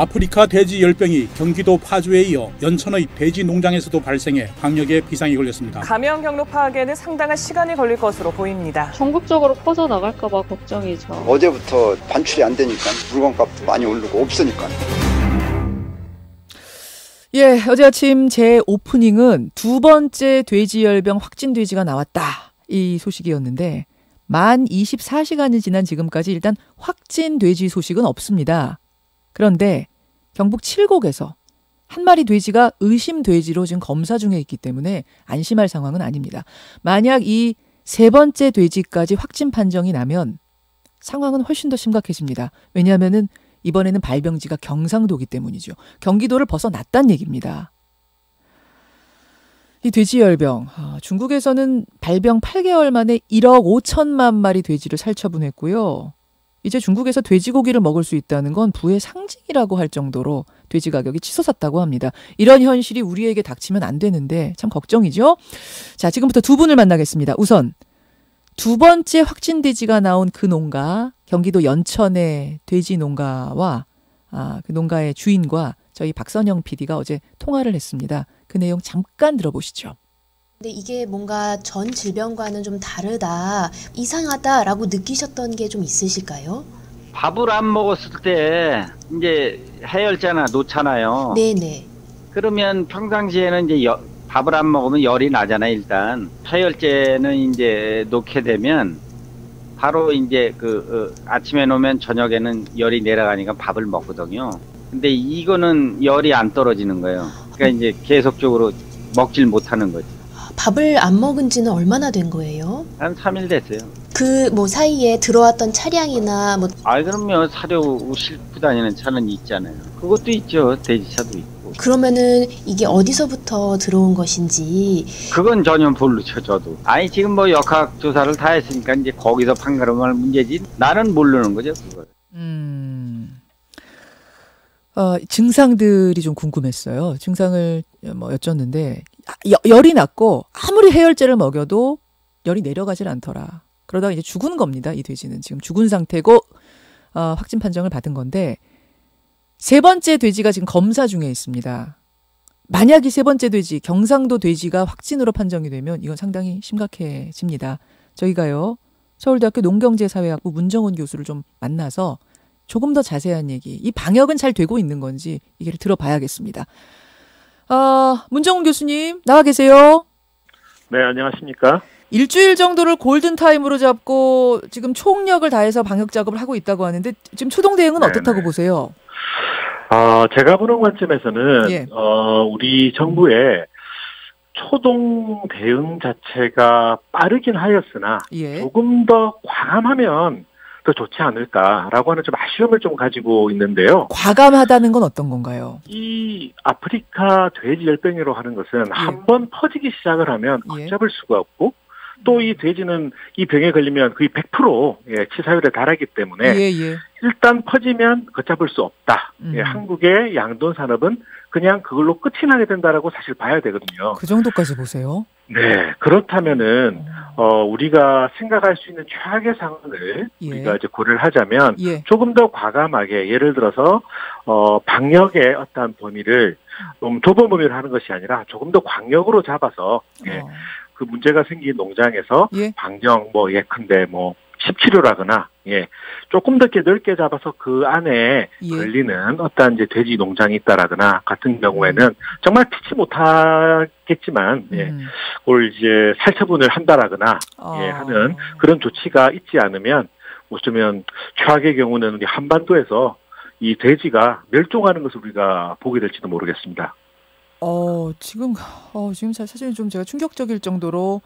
아프리카 돼지 열병이 경기도 파주에 이어 연천의 돼지 농장에서도 발생해 방역에 비상이 걸렸습니다. 감염 경로 파악에는 상당한 시간이 걸릴 것으로 보입니다. 전국적으로 퍼져나갈까 봐 걱정이죠. 어제부터 반출이 안 되니까 물건값도 많이 오르고 없으니까. 예, 어제 아침 제 오프닝은 두 번째 돼지열병 확진 돼지가 나왔다. 이 소식이었는데 만 24시간이 지난 지금까지 일단 확진 돼지 소식은 없습니다. 그런데 경북 칠곡에서 한 마리 돼지가 의심 돼지로 지금 검사 중에 있기 때문에 안심할 상황은 아닙니다. 만약 이 세 번째 돼지까지 확진 판정이 나면 상황은 훨씬 더 심각해집니다. 왜냐하면은 이번에는 발병지가 경상도기 때문이죠. 경기도를 벗어났단 얘기입니다. 이 돼지열병, 아, 중국에서는 발병 8개월 만에 1억 5천만 마리 돼지를 살처분했고요. 이제 중국에서 돼지고기를 먹을 수 있다는 건 부의 상징이라고 할 정도로 돼지 가격이 치솟았다고 합니다. 이런 현실이 우리에게 닥치면 안 되는데 참 걱정이죠. 자, 지금부터 두 분을 만나겠습니다. 우선 두 번째 확진 돼지가 나온 그 농가, 경기도 연천의 돼지 농가와 아, 그 농가의 주인과 저희 박선영 PD가 어제 통화를 했습니다. 그 내용 잠깐 들어보시죠. 근데 이게 뭔가 전 질병과는 좀 다르다, 이상하다라고 느끼셨던 게 좀 있으실까요? 밥을 안 먹었을 때 이제 해열제나 놓잖아요. 네네. 그러면 평상시에는 이제 여- 밥을 안 먹으면 열이 나잖아요. 일단 해열제는 이제 놓게 되면 바로 이제 그 어, 아침에 놓으면 저녁에는 열이 내려가니까 밥을 먹거든요. 근데 이거는 열이 안 떨어지는 거예요. 그러니까 이제 계속적으로 먹질 못하는 거죠. 밥을 안 먹은 지는 얼마나 된 거예요? 한 3일 됐어요. 그 뭐 사이에 들어왔던 차량이나 뭐 아 그러면 사료 싣고 다니는 차는 있잖아요. 그것도 있죠. 돼지차도 있고. 그러면은 이게 어디서부터 들어온 것인지 그건 전혀 모르죠, 저도. 아니, 지금 뭐 역학 조사를 다 했으니까 이제 거기서 판가름할 문제지. 나는 모르는 거죠, 그걸. 음. 어, 증상들이 좀 궁금했어요. 증상을 뭐 여쭸는데 열이 났고 아무리 해열제를 먹여도 열이 내려가질 않더라. 그러다가 이제 죽은 겁니다. 이 돼지는 지금 죽은 상태고 어, 확진 판정을 받은 건데 세 번째 돼지가 지금 검사 중에 있습니다. 만약 이 세 번째 돼지 경상도 돼지가 확진으로 판정이 되면 이건 상당히 심각해집니다. 저희가요 서울대학교 농경제사회학부 문정원 교수를 좀 만나서 조금 더 자세한 얘기, 이 방역은 잘 되고 있는 건지 얘기를 들어봐야겠습니다. 아, 문정훈 교수님 나와 계세요. 네, 안녕하십니까? 일주일 정도를 골든 타임으로 잡고 지금 총력을 다해서 방역 작업을 하고 있다고 하는데 지금 초동 대응은 네네. 어떻다고 보세요? 아, 제가 보는 관점에서는 예. 어, 우리 정부의 초동 대응 자체가 빠르긴 하였으나 예. 조금 더 과감하면 더 좋지 않을까라고 하는 좀 아쉬움을 좀 가지고 있는데요. 과감하다는 건 어떤 건가요? 이 아프리카 돼지 열병이라고 하는 것은 한번 퍼지기 시작을 하면 예. 걷잡을 수가 없고 또 이 돼지는 이 병에 걸리면 거의 100% 예, 치사율에 달하기 때문에 예, 예. 일단 퍼지면 걷잡을 수 없다. 음. 예, 한국의 양돈 산업은 그냥 그걸로 끝이 나게 된다라고 사실 봐야 되거든요. 그 정도까지 보세요. 네, 그렇다면은 어 우리가 생각할 수 있는 최악의 상황을 예. 우리가 이제 고려를 하자면 예. 조금 더 과감하게 예를 들어서 어 방역의 어떠한 범위를 좀 좁은 범위로 하는 것이 아니라 조금 더 광역으로 잡아서 예, 어. 그 문제가 생긴 농장에서 예. 방역 뭐 예컨대 뭐 10kg라거나 예 조금 더 이렇게 넓게 잡아서 그 안에 예. 걸리는 어떤 이제 돼지 농장이 있다라거나 같은 음. 경우에는 정말 피치 못하겠지만 예 음. 그걸 이제 살처분을 한다라거나 예 어. 하는 그런 조치가 있지 않으면 어쩌면 최악의 경우는 우리 한반도에서 이 돼지가 멸종하는 것을 우리가 보게 될지도 모르겠습니다. 어, 지금 어, 지금 사- 사실은 좀 제가 충격적일 정도로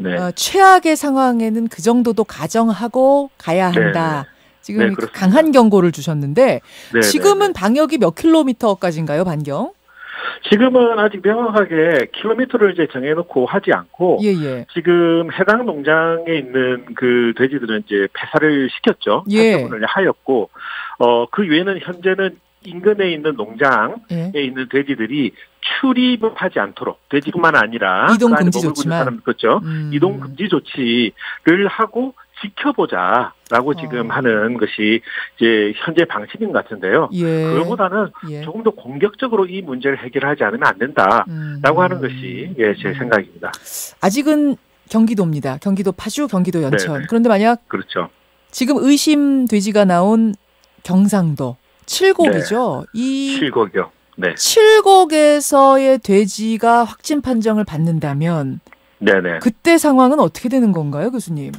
네. 어, 최악의 상황에는 그 정도도 가정하고 가야 한다. 지금 네, 그 그렇습니다. 강한 경고를 주셨는데 네, 지금은 네, 방역이 몇 킬로미터까지인가요, 반경? 네. 지금은 아직 명확하게 킬로미터를 이제 정해놓고 하지 않고 예, 예. 지금 해당 농장에 있는 그 돼지들은 이제 폐사를 시켰죠. 예. 하였고 어 그 외에는 현재는 인근에 있는 농장에 예. 있는 돼지들이 출입하지 않도록 돼지뿐만 아니라 이동 그 금지 있는 조치만. 그렇죠. 음. 이동 금지 조치를 하고 지켜보자. 라고 지금 어. 하는 것이 이제 현재 방식인 것 같은데요. 예. 그거보다는 예. 조금 더 공격적으로 이 문제를 해결하지 않으면 안 된다라고 음. 하는 것이 예, 제 생각입니다. 아직은 경기도입니다. 경기도 파주, 경기도 연천. 네네. 그런데 만약 그렇죠. 지금 의심 돼지가 나온 경상도 칠곡이죠. 이 실곡이요. 네. 칠곡에서의 돼지가 확진 판정을 받는다면 네네. 그때 상황은 어떻게 되는 건가요, 교수님?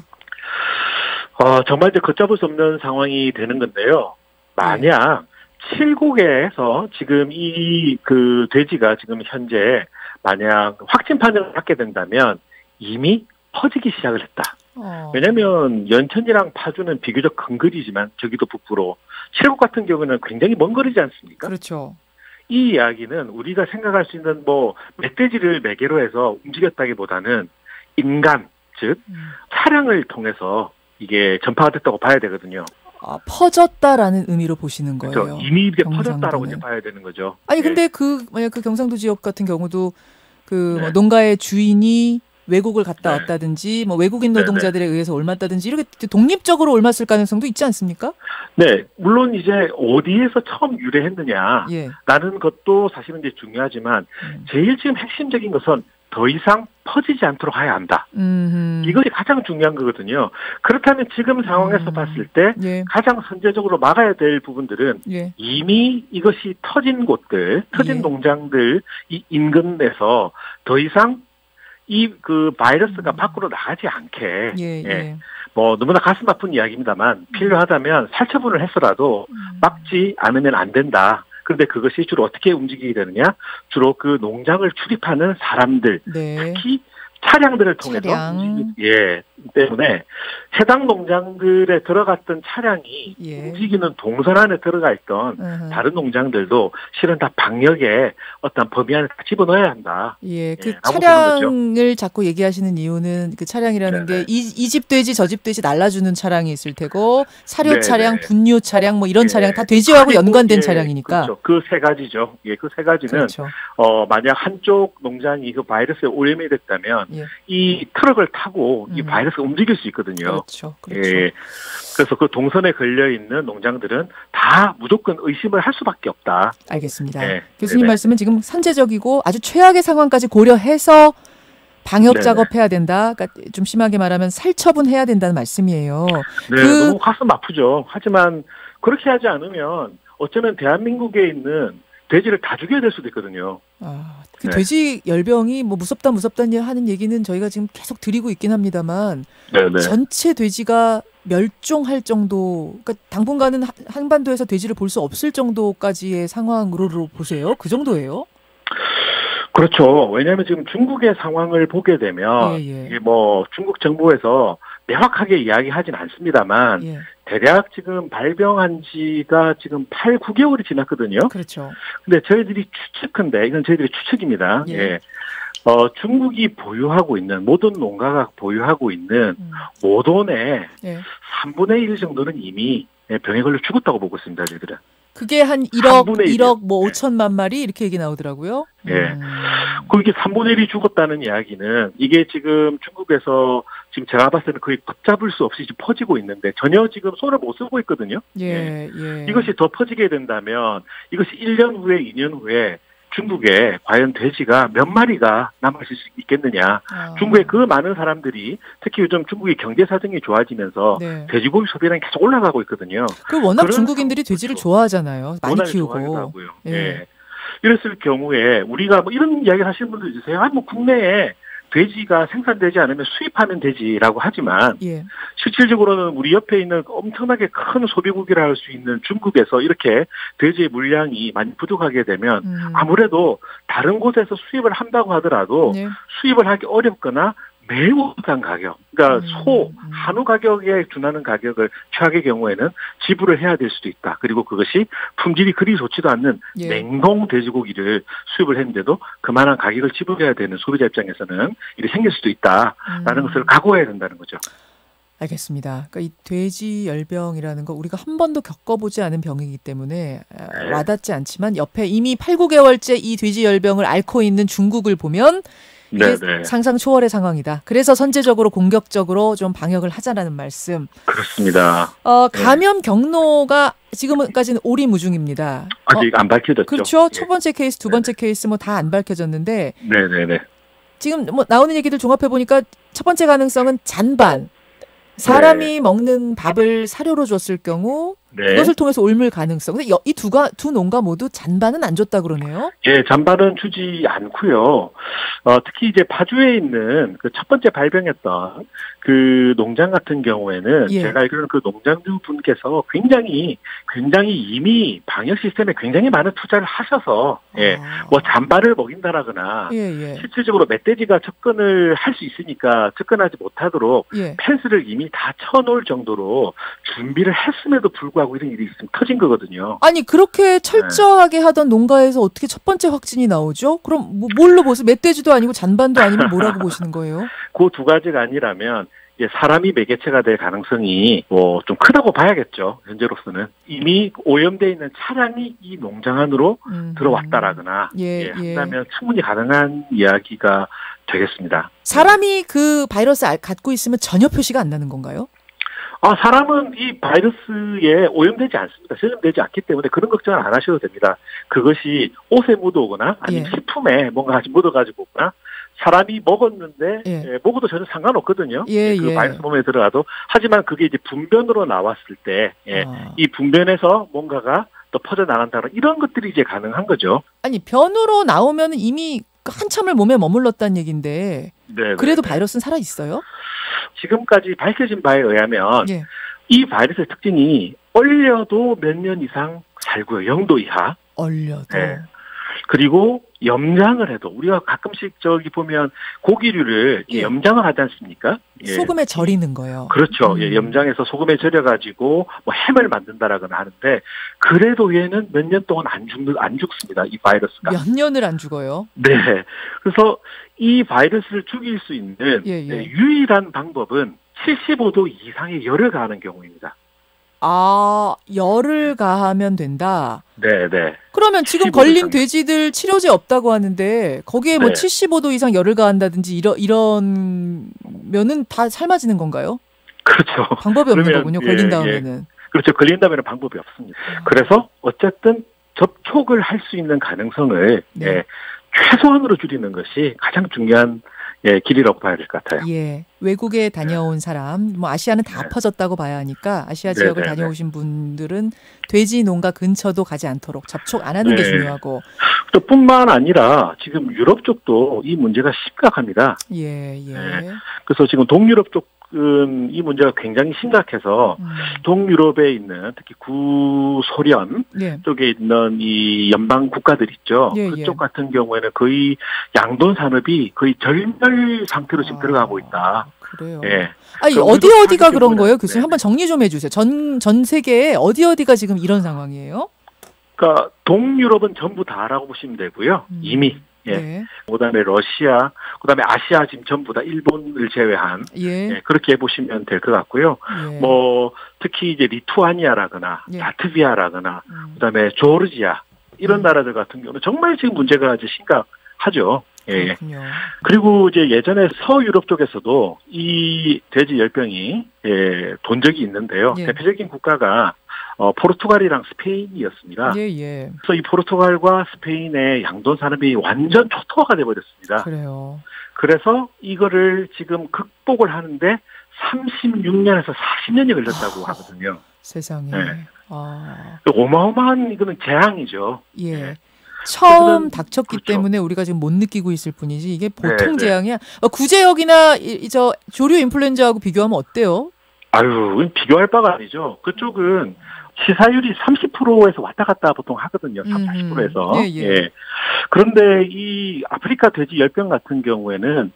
어, 정말 이제 걷잡을 수 없는 상황이 되는 건데요. 만약 칠곡에서 지금 이 그 돼지가 지금 현재 만약 확진 판정을 받게 된다면 이미 퍼지기 시작을 했다. 어. 왜냐하면 연천이랑 파주는 비교적 근거리지만 저기도 북부로 칠곡 같은 경우는 굉장히 먼 거리지 않습니까? 그렇죠. 이 이야기는 우리가 생각할 수 있는 뭐 멧돼지를 매개로 해서 움직였다기보다는 인간 즉 음. 차량을 통해서 이게 전파가 됐다고 봐야 되거든요. 아, 퍼졌다라는 의미로 보시는 그렇죠. 거예요. 이미 이게. 퍼졌다라고 이제 봐야 되는 거죠. 아니 예. 근데 그 만약 그 경상도 지역 같은 경우도 그 네. 뭐 농가의 주인이 외국을 갔다 네. 왔다든지 뭐 외국인 네, 노동자들에 의해서 옮았다든지 이렇게 독립적으로 옮았을 가능성도 있지 않습니까? 네, 물론 이제 어디에서 처음 유래했느냐라는 예. 것도 사실은 이제 중요하지만 음. 제일 지금 핵심적인 것은 더 이상 퍼지지 않도록 해야 한다. 음. 이것이 가장 중요한 거거든요. 그렇다면 지금 상황에서 음. 봤을 때 예. 가장 선제적으로 막아야 될 부분들은 예. 이미 이것이 터진 곳들, 터진 예. 농장들 이 인근에서 더 이상 이 그 바이러스가 음. 밖으로 나가지 않게 예. 예. 예. 뭐 너무나 가슴 아픈 이야기입니다만 필요하다면 살처분을 했더라도 음. 막지 않으면 안 된다. 그런데 그것이 주로 어떻게 움직이게 되느냐? 주로 그 농장을 출입하는 사람들, 네. 특히 차량들을 통해서 차량. 움직이- 예 때문에 해당 농장들에 들어갔던 차량이 예. 움직이는 동선 안에 들어가 있던 어허. 다른 농장들도 실은 다 방역에 어떤 범위 안에 다 집어넣어야 한다. 예, 그 예, 라고 보는 차량을 자꾸 얘기하시는 이유는 그 차량이라는. 게 이집 돼지 저 집 돼지 날라주는 차량이 있을 테고 사료 네네. 차량, 분뇨 차량 뭐 이런 예. 차량 다 돼지하고 그리고, 연관된 예, 차량이니까 그렇죠. 그 세 가지죠. 예, 그 세 가지는 그렇죠. 어 만약 한쪽 농장이 그 바이러스에 오염이 됐다면 예. 이 트럭을 타고 이 음. 바이러스가 움직일 수 있거든요. 그렇죠. 그렇죠. 예. 그래서 그 동선에 걸려 있는 농장들은 다 무조건 의심을 할 수밖에 없다. 알겠습니다. 예. 교수님 네네. 말씀은 지금 선제적이고 아주 최악의 상황까지 고려해서 방역 네네. 작업해야 된다. 그러니까 좀 심하게 말하면 살처분해야 된다는 말씀이에요. 네, 그- 너무 가슴 아프죠. 하지만 그렇게 하지 않으면 어쩌면 대한민국에 있는 돼지를 다 죽여야 될 수도 있거든요. 아, 그 네. 돼지 열병이 뭐 무섭다 무섭다 하는 얘기는 저희가 지금 계속 드리고 있긴 합니다만 네, 네. 전체 돼지가 멸종할 정도, 그러니까 당분간은 하- 한반도에서 돼지를 볼 수 없을 정도까지의 상황으로 보세요. 그 정도예요? 그렇죠. 왜냐하면 지금 중국의 상황을 보게 되면 예, 예. 이게 뭐 중국 정부에서 명확하게 이야기하진 않습니다만 예, 대략 지금 발병한 지가 지금 8, 9개월이 지났거든요. 그렇죠. 근데 저희들이 추측한데 이건 저희들의 추측입니다. 예. 예. 어, 중국이 보유하고 있는 모든 농가가 보유하고 있는 음, 모돈의 예. 3분의 1 정도는 이미 예, 병에 걸려 죽었다고 보고 있습니다, 저희들은. 그게 한 1억, 3분의 1 이요. 1억 뭐 예. 5천만 마리 이렇게 얘기 나오더라고요. 예. 음, 그게 3분의 1이 죽었다는 이야기는 이게 지금 중국에서 지금 제가 봤을 때는 거의 걷잡을 수 없이 지금 퍼지고 있는데 전혀 지금 손을 못 쓰고 있거든요. 예, 예. 이것이 더 퍼지게 된다면 이것이 1년 후에 2년 후에 중국에 과연 돼지가 몇 마리가 남아있을 수 있겠느냐. 아, 중국의 그 많은 사람들이 특히 요즘 중국의 경제 사정이 좋아지면서 네. 돼지고기 소비량이 계속 올라가고 있거든요. 그 워낙 중국인들이 돼지를 그렇죠. 좋아하잖아요. 많이 키우고. 좋아하더라고요. 예. 예. 이랬을 경우에 우리가 뭐 이런 이야기를 하시는 분들 있으세요. 아, 뭐 국내에 돼지가 생산되지 않으면 수입하면 되지라고 하지만 예. 실질적으로는 우리 옆에 있는 엄청나게 큰 소비국이라 할 수 있는 중국에서 이렇게 돼지의 물량이 많이 부족하게 되면 음. 아무래도 다른 곳에서 수입을 한다고 하더라도 예. 수입을 하기 어렵거나 매우 비싼 가격, 그러니까 음, 소, 음. 한우 가격에 준하는 가격을 최악의 경우에는 지불을 해야 될 수도 있다. 그리고 그것이 품질이 그리 좋지도 않는 예. 냉동 돼지고기를 수입을 했는데도 그만한 가격을 지불해야 되는 소비자 입장에서는 일이 생길 수도 있다라는 음. 것을 각오해야 된다는 거죠. 알겠습니다. 그러니까 이 돼지 열병이라는 거 우리가 한 번도 겪어보지 않은 병이기 때문에 아, 네. 와닿지 않지만 옆에 이미 8, 9개월째 이 돼지 열병을 앓고 있는 중국을 보면 이게 네네. 상상 초월의 상황이다. 그래서 선제적으로 공격적으로 좀 방역을 하자라는 말씀. 그렇습니다. 어, 감염 경로가 지금까지는 오리무중입니다. 아직 안 밝혀졌죠. 그렇죠. 예. 첫 번째 케이스, 두 번째 케이스 뭐 다 안 밝혀졌는데 네네네. 지금 뭐 나오는 얘기들 종합해 보니까 첫 번째 가능성은 잔반. 사람이 먹는 밥을 사료로 줬을 경우 네. 그것을 통해서 옮을 가능성. 근데 이 두가 두 농가 모두 잔반은 안 줬다 그러네요. 예, 잔반은 주지 않고요. 어, 특히 이제 파주에 있는 그 첫 번째 발병했던 그 농장 같은 경우에는 예. 제가 알기로는 그 농장주 분께서 굉장히 굉장히 이미 방역 시스템에 굉장히 많은 투자를 하셔서 예, 아. 뭐 잔반을 먹인다라거나 예, 예. 실질적으로 멧돼지가 접근을 할 수 있으니까 접근하지 못하도록 예. 펜스를 이미 다 쳐놓을 정도로 준비를 했음에도 불구하고 이런 일이 있으면 터진 거거든요. 아니 그렇게 철저하게 하던 농가에서 어떻게 첫 번째 확진이 나오죠? 그럼 뭐, 뭘로 보세요? 멧돼지도 아니고 잔반도 아니면 뭐라고 보시는 거예요? 그 두 가지가 아니라면 사람이 매개체가 될 가능성이 뭐 좀 크다고 봐야겠죠. 현재로서는 이미 오염돼 있는 차량이 이 농장 안으로 음. 들어왔다라거나 예, 예, 예. 한다면 충분히 가능한 이야기가 되겠습니다. 사람이 그 바이러스 알- 갖고 있으면 전혀 표시가 안 나는 건가요? 아, 사람은 이 바이러스에 오염되지 않습니다. 전염되지 않기 때문에 그런 걱정을 안 하셔도 됩니다. 그것이 옷에 묻어오거나 아니면 예. 식품에 뭔가 같이 묻어가지고 오거나 사람이 먹었는데 예. 예, 먹어도 전혀 상관없거든요. 예, 그 예. 바이러스 몸에 들어가도 하지만 그게 이제 분변으로 나왔을 때 예, 아. 이 분변에서 뭔가가 또 퍼져 나간다는 이런 것들이 이제 가능한 거죠. 아니 변으로 나오면 이미 한참을 몸에 머물렀다는 얘긴데 네, 그래도 네. 바이러스는 살아 있어요? 지금까지 밝혀진 바에 의하면 예. 이 바이러스의 특징이 얼려도 몇 년 이상 살고요. 영도 이하. 얼려도 네. 그리고 염장을 해도 우리가 가끔씩 저기 보면 고기류를 예. 염장을 하지 않습니까? 예. 소금에 절이는 거요. 그렇죠. 음. 예, 염장해서 소금에 절여가지고 뭐 햄을 만든다라거나 하는데 그래도 얘는 몇 년 동안 안 죽는 안 죽습니다. 이 바이러스가. 몇 년을 안 죽어요? 네. 그래서 이 바이러스를 죽일 수 있는 예, 예. 네, 유일한 방법은 75도 이상의 열을 가하는 경우입니다. 아 열을 가하면 된다. 네, 네. 그러면 지금 75도 걸린 이상. 돼지들 치료제 없다고 하는데 거기에 뭐 네. 75도 이상 열을 가한다든지 이런 이런 면은 다 삶아지는 건가요? 그렇죠. 방법이 없는 그러면, 거군요. 예, 걸린 예. 다음에는. 그렇죠. 걸린다면 방법이 없습니다. 그래서 어쨌든 접촉을 할 수 있는 가능성을 네. 예, 최소한으로 줄이는 것이 가장 중요한 예, 길이라고 봐야 될 것 같아요. 예. 외국에 다녀온 사람, 뭐 아시아는 다 네. 퍼졌다고 봐야 하니까 아시아 네, 지역을 네, 네. 다녀오신 분들은 돼지 농가 근처도 가지 않도록 접촉 안 하는 게 네. 중요하고. 또 뿐만 아니라 지금 유럽 쪽도 이 문제가 심각합니다. 예, 예. 네. 그래서 지금 동유럽 쪽 은이 문제가 굉장히 심각해서 음, 동유럽에 있는 특히 구소련 예. 쪽에 있는 이 연방 국가들 있죠. 예, 그쪽 예. 같은 경우에는 거의 양돈 산업이 거의 절멸 상태로 지금 아, 들어가고 있다. 그래요. 예. 아니, 그 어디 어디가 그런 거예요? 교수님 네. 한번 정리 좀 해주세요. 전, 전 세계에 어디 어디가 지금 이런 상황이에요? 그러니까 동유럽은 전부 다라고 보시면 되고요. 음. 이미 예. 네. 그다음에 러시아, 그다음에 아시아 지금 전부 다 일본을 제외한 예. 예, 그렇게 보시면 될 것 같고요. 예. 뭐 특히 이제 리투아니아라거나 예. 라트비아라거나 음. 그다음에 조르지아 이런 음. 나라들 같은 경우는 정말 지금 문제가 이제 심각하죠. 예, 예. 그렇군요. 그리고 이제 예전에 서유럽 쪽에서도 이 돼지 열병이 예, 돈 적이 있는데요. 예. 대표적인 국가가 어, 포르투갈이랑 스페인이었습니다. 예, 예. 그래서 이 포르투갈과 스페인의 양돈 산업이 완전 초토화가 돼버렸습니다. 그래요. 그래서 이거를 지금 극복을 하는데 36년에서 40년이 걸렸다고 아. 하거든요. 세상에. 네. 아, 어마어마한 이거는 재앙이죠. 예. 네. 처음 닥쳤기 그렇죠. 때문에 우리가 지금 못 느끼고 있을 뿐이지 이게 보통 네, 네. 재앙이야. 어, 구제역이나 이 저 조류 인플루엔자하고 비교하면 어때요? 아유, 비교할 바가 아니죠. 그쪽은 시사율이 30%에서 왔다 갔다 보통 하거든요. 3, 40%에서. 예, 예. 그런데 이 아프리카 돼지 열병 같은 경우에는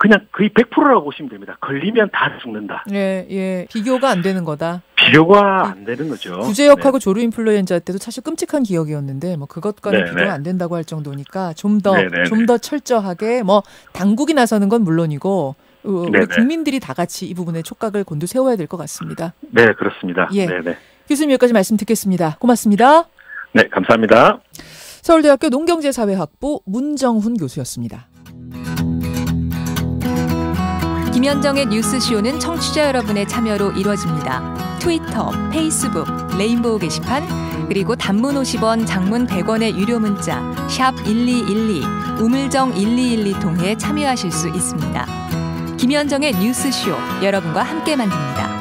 그냥 거의 100%라고 보시면 됩니다. 걸리면 다 죽는다. 예, 예. 비교가 안 되는 거다. 비교가 안 되는 거죠. 구제역하고 조류 인플루엔자 때도 사실 끔찍한 기억이었는데 뭐 그것과는 네, 비교가 네. 안 된다고 할 정도니까 좀더 네, 네, 좀더 철저하게 뭐 당국이 나서는 건 물론이고 어, 우리 네, 네. 국민들이 다 같이 이 부분에 촉각을 곤두세워야 될 것 같습니다. 네, 네, 그렇습니다. 예. 네, 네. 교수님 여기까지 말씀 듣겠습니다. 고맙습니다. 네, 감사합니다. 서울대학교 농경제사회학부 문정훈 교수였습니다. 김현정의 뉴스쇼는 청취자 여러분의 참여로 이루어집니다. 트위터, 페이스북, 레인보우 게시판, 그리고 단문 50원, 장문 100원의 유료 문자 샵 1212, 우물정 1212 통해 참여하실 수 있습니다. 김현정의 뉴스쇼 여러분과 함께 만듭니다.